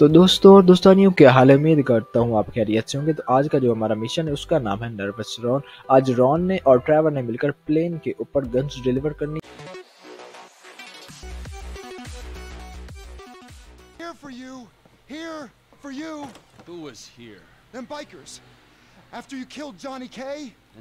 تو دوستوں اور دوستانیوں کے حال امید کرتا ہوں آپ خیریت سے ہوں گے تو آج کا جو ہمارا مشن ہے اس کا نام ہے نروس رون آج رون نے اور ٹریور نے مل کر پلین کے اوپر گنز ڈیلیور کرنی Here for you. Here for you. Who was here? Them bikers. after you killed Johnny K?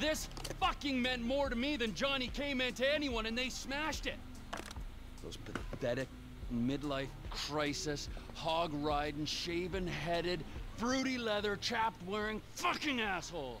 This fucking meant more to me than Johnny K meant to anyone and they smashed it. Those pathetic midlife crisis, hog riding, shaven headed, fruity leather chapped wearing fucking asshole.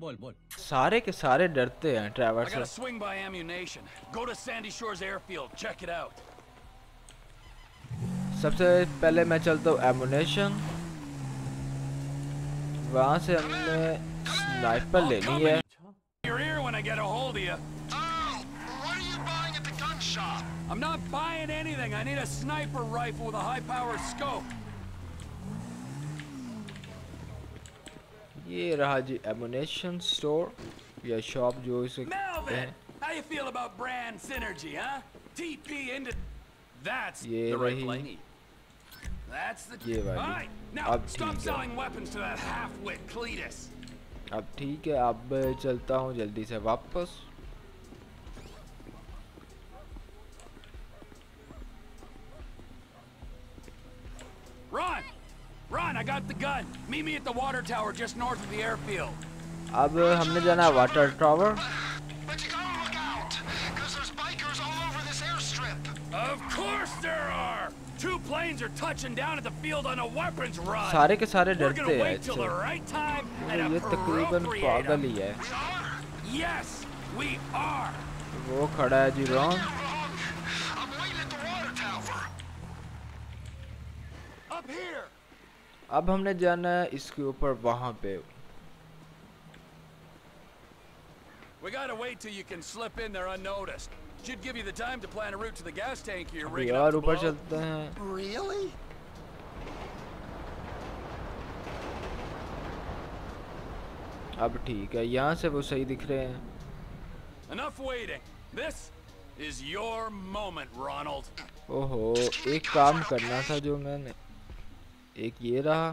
بول بول سارے کے سارے ڈرتے ہیں Trevor I سے gotta swing by ammunition. Go to Sandy Shores Airfield. Check it out. سب سے پہلے میں چلتا ہوں ایمونیشن وہاں سے ہم نے سنائپر لینی ہے Your ear when I get a hold of you. Oh, what are you buying at the gun shop? I'm not buying anything. I need a sniper rifle with a high-powered scope. یہ رہا جی ammunition store یا shop جو ٹھیک ہے اب چلتا ہوں جلدی سے واپس۔ Got the gun. Meet me at the water tower just north of the airfield. اب ہم نے جانا ہے water tower But you gotta look out, because there's bikers all over this airstrip. Of course اب ہم نے جانا ہے اس کے اوپر وہاں پہ We gotta wait till you can slip in there unnoticed. Should give you the time to plan a route to the gas tank you're rigging یار up to اوپر blow. چلتے ہیں Really? اب ٹھیک ہے یہاں سے وہ صحیح دکھ رہے ہیں Enough waiting. This is your moment, Ronald. اوہو ایک کام کرنا تھا جو میں نے ایک یہ رہا۔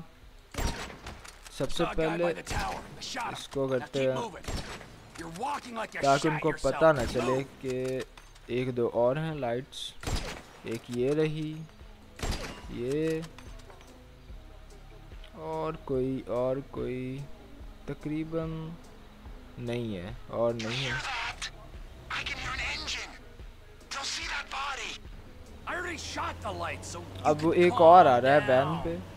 سب سے پہلے اس کو کرتے ہیں۔ تاکہ ان کو پتا نہ چلے کہ ایک دو اور ہیں لائٹس۔ ایک یہ رہی۔ یہ۔ اور کوئی اور کوئی تقریباً نہیں ہے اور نہیں ہے۔ اب وہ ایک اور آ رہا ہے بین پہ۔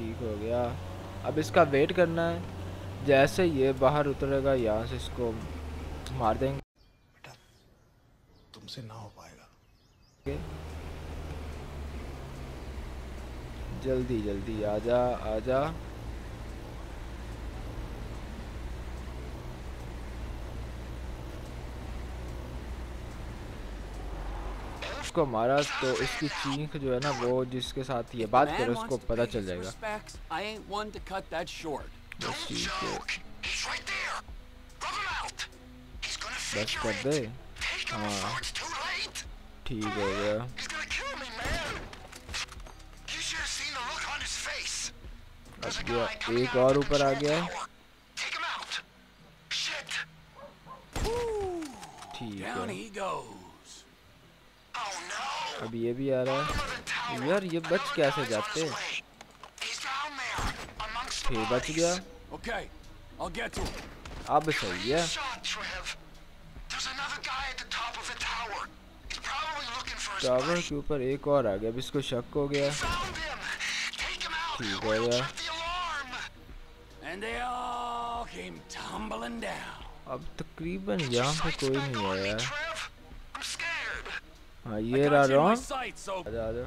ٹھیک ہو گیا۔ اب اس کا ویٹ کرنا ہے۔ جیسے یہ باہر اترے گا یہاں سے اس کو مار دیں تم سے نہ ہو پائے گا۔ گے جلدی جلدی آ جا آ جا کو مارا تو اس کی چینک جو ہے نا وہ جس کے ساتھ یہ بات کر اس کو پتا چل جائے گا۔ بس کر دے۔ ہاں۔ ٹھیک ہے اس کے ایک اور اوپر آگیا ہے ٹھیک ہے۔ اب یہ بھی آ رہا ہے۔ یار یہ بچ کیسے جاتے؟ پھر بچ گیا۔ اب صحیح ہے۔ ٹاور کے اوپر ایک اور آ گیا اس کو شک ہو گیا۔ اب تقریباً یہاں پہ کوئی نہیں آیا۔ ہاں یہ رہا آجا آجا?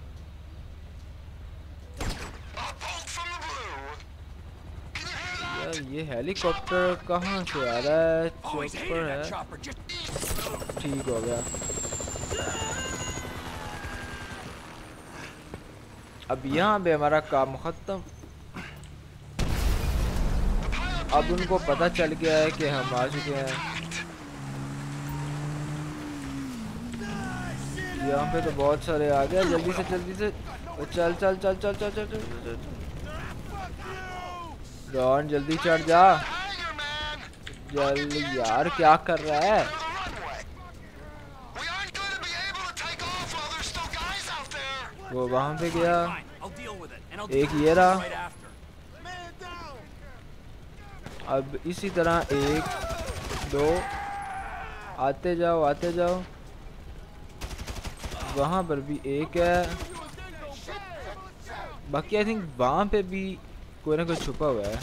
یار یہ ہیلی کاپٹر کہاں سے آ رہا ہے چوپر ہے ٹھیک ہو گیا اب یہاں پہ ہمارا کام ختم اب ان کو پتہ چل گیا ہے کہ ہم آ چکے ہیں یہاں پہ تو بہت سارے آ گئے، جلدی سے جلدی سے۔ چل چل چل چل چل چل چل ڈان جلدی چڑھ جا۔ جل یار، کیا کر رہا ہے؟ وہ وہاں پہ گیا۔ ایک یہ رہا۔ اب اسی طرح ایک، دو۔ آتے جاؤ آتے جاؤ۔ وہاں پر بھی ایک ہے۔ باقی آئی تھنک وہاں پہ بھی کوئی نہ کوئی چھپا ہوا ہے۔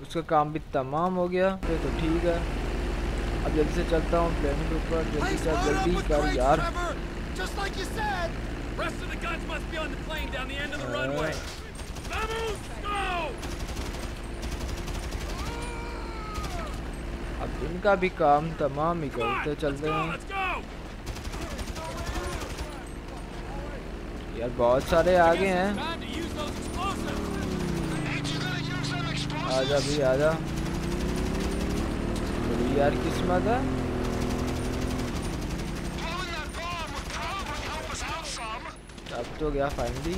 اس کا کام بھی تمام ہو گیا، پھر تو ٹھیک ہے۔ اب جلدی سے چلتا ہوں پلین کے اوپر۔ جلدی چل، جلدی کر یار۔ اب ان کا بھی کام تمام ہی کرتے چلتے ہیں۔ یار بہت سارے آگے ہیں۔ آجا بھی آجا۔ یار قسمت ہے۔ اب تو گیا فائنلی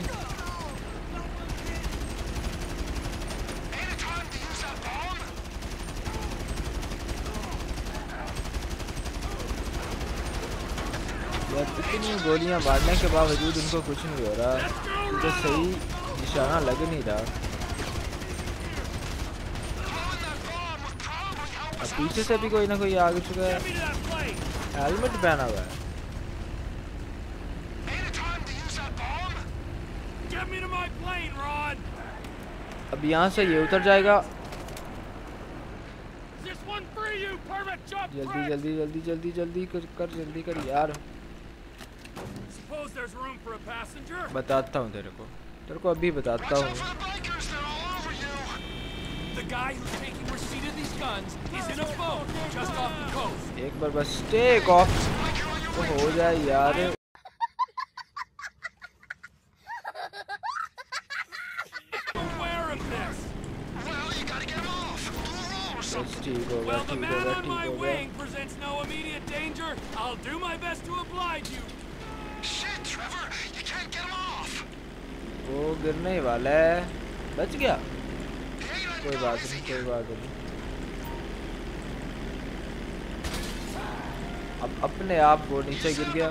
اتنی گولیاں مارنے کے باوجود ان کو کچھ نہیں ہو رہا۔ ان کو صحیح نشانہ لگ نہیں رہا۔ اب پیچھے سے بھی کوئی نہ کوئی آ چکا ہے۔ ہیلمٹ پہنا ہوا ہے۔ اب یہاں سے یہ اتر جائے گا۔ جلدی جلدی جلدی جلدی جلدی کر جلدی کر یار۔ بتاتا ہوں تیرے کو۔ تیرے کو ابھی بتاتا ہوں۔ ایک بار بس ٹیک آف۔ ہو جائے یار۔ وہ گرنے ہی والا ہے۔ بچ گیا۔ کوئی بات نہیں، کوئی بات نہیں۔ اب اپنے آپ وہ نیچے گر گیا۔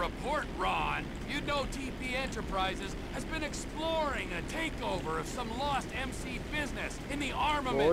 report, Ron, you'd know TP Enterprises has been exploring a takeover of some lost MC business in the armaments. Oh,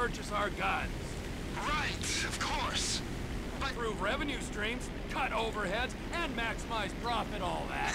purchase our guns. Right, of course. improve revenue streams, cut overheads, and maximize profit, all that.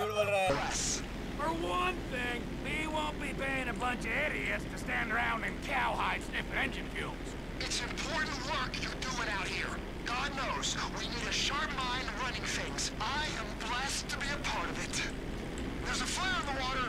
For one thing, we won't be paying a bunch of idiots to stand around in cowhide sniffing engine fumes. It's important work you're doing out here. God knows, we need a sharp mind running things. I am blessed to be a part of it. There's a flare in the water.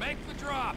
Make the drop.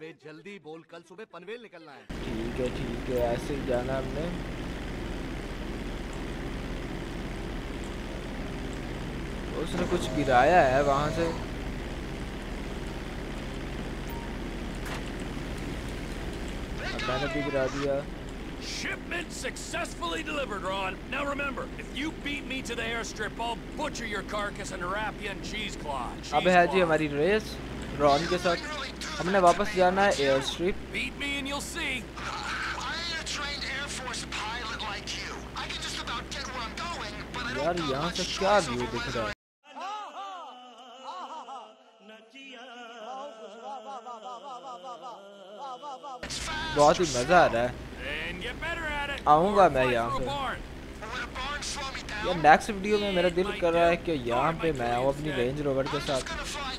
ابے جلدی بول کل صبح پنویل نکلنا ہے ٹھیک ہے ٹھیک ہے ایسے ہی جانا ہے ہم نے اس نے کچھ گرایا ہے وہاں سے اب میں نے بھی گرا دیا Shipment successfully delivered, Ron. Now remember, if you beat me to the airstrip, I'll butcher your carcass and wrap you in cheesecloth. اب ہے جی ہماری ریس رون کے ساتھ۔ ہم نے واپس جانا ہے ایئر اسٹرپ یار یہاں سے کیا ویو دکھ رہا ہے؟ بہت ہی مزہ آ رہا ہے۔ آؤں گا میں یہاں پہ یار نیکسٹ ویڈیو میں میرا دل کر رہا ہے کہ یہاں پہ میں آؤں اپنی رینج روور کے ساتھ۔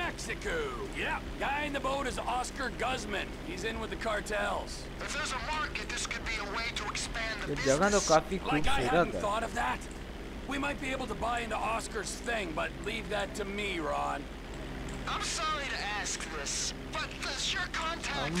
Mexico. Yep. Guy in the boat is Oscar Guzman. He's in with the cartels. If there's a market, this could be a way to expand the business. Like I hadn't thought of that. We might be able to buy into Oscar's thing, but leave that to me, Ron. I'm sorry to ask this, but does your contact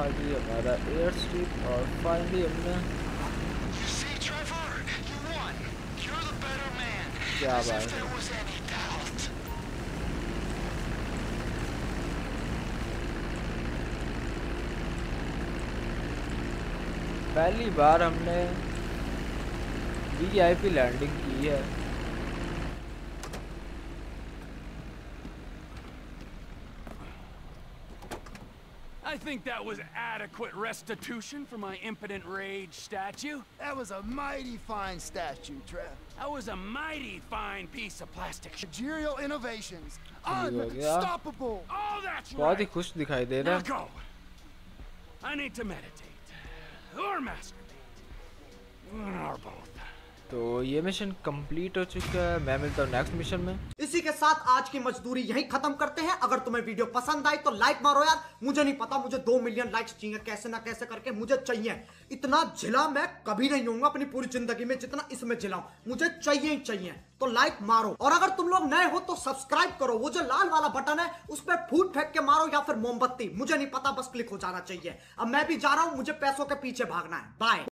رہا جی ہمارا year strap اور finally ہم نے. کیا بات ہے. پہلی بار ہم نے وی آئی پی لینڈنگ کی ہے think that was adequate restitution for my impotent rage statue. That was a mighty fine statue, Trev. That was a mighty fine piece of plastic. Managerial innovations. Unstoppable. Oh, that's right. Now go. I need to meditate. Or masturbate. Or both. تو یہ mission complete ہو چکا ہے۔ میں ملتا ہوں next mission میں۔ اسی کے ساتھ آج کی مزدوری یہیں ختم کرتے ہیں۔ اگر تمہیں ویڈیو پسند آئی تو لائک مارو یار۔ مجھے نہیں پتا مجھے دو ملین لائکس چاہیے، کیسے نہ کیسے کر کے مجھے چاہیے۔ اتنا جلا میں کبھی نہیں ہوں گا اپنی پوری زندگی میں جتنا اس میں جلا ہوں۔ مجھے چاہیے ہی چاہیے۔ تو لائک مارو۔ اور اگر تم لوگ نئے ہو تو سبسکرائب کرو۔ وہ جو لال والا بٹن ہے، اس پہ پھوٹ پھینک کے مارو یا پھر موم بتی مجھے نہیں پتا، بس کلک ہو جانا چاہیے۔ اب میں بھی جا رہا ہوں، مجھے پیسوں کے پیچھے بھاگنا ہے۔ بائے